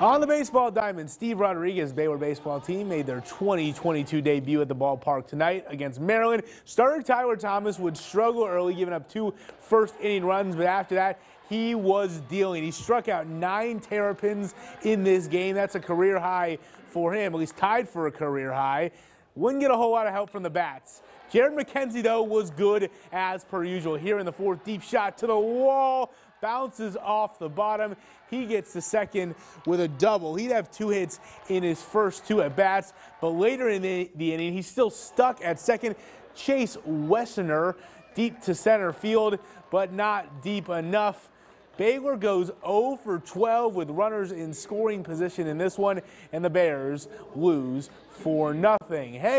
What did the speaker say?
On the baseball diamond, Steve Rodriguez Baylor baseball team made their 2022 debut at the ballpark tonight against Maryland. Starter Tyler Thomas would struggle early, giving up two first inning runs, but after that, he was dealing. He struck out nine terrapins in this game. That's a career high for him, at least tied for a career high. Wouldn't get a whole lot of help from the bats. Jared McKenzie, though, was good as per usual. Here in the fourth, deep shot to the wall, bounces off the bottom. He gets the second with a double. He'd have two hits in his first two at bats, but later in the, the inning, he's still stuck at second. Chase Wehsener deep to center field, but not deep enough. Baylor goes 0 for 12 with runners in scoring position in this one, and the Bears lose four nothing. Hey.